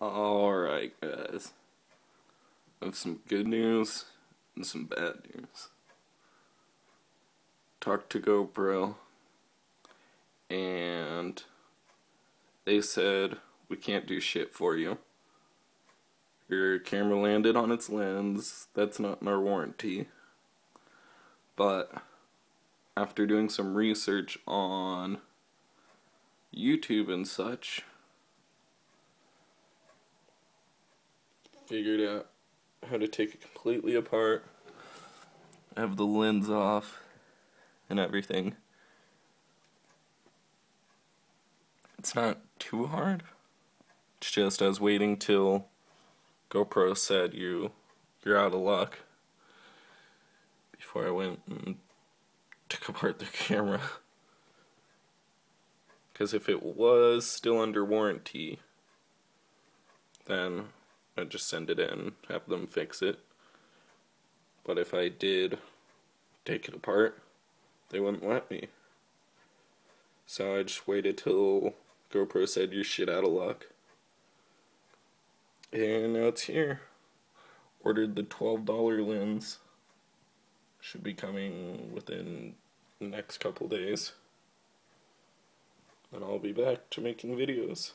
Alright, guys. I have some good news and some bad news. Talked to GoPro, and they said we can't do shit for you. Your camera landed on its lens, that's not in our warranty. But after doing some research on YouTube and such, figured out how to take it completely apart, have the lens off, and everything. It's not too hard. It's just I was waiting till GoPro said you you're out of luck before I went and took apart the camera. Because if it was still under warranty, then I'd just send it in, have them fix it. But if I did take it apart, they wouldn't let me. So I just waited till GoPro said you're shit out of luck. And now it's here. Ordered the $12 lens. Should be coming within the next couple days. And I'll be back to making videos.